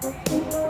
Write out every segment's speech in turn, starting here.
Música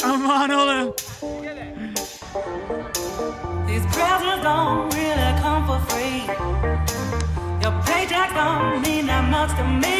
Come on, Olin. These presents don't really come for free. Your paycheck don't mean that much to me.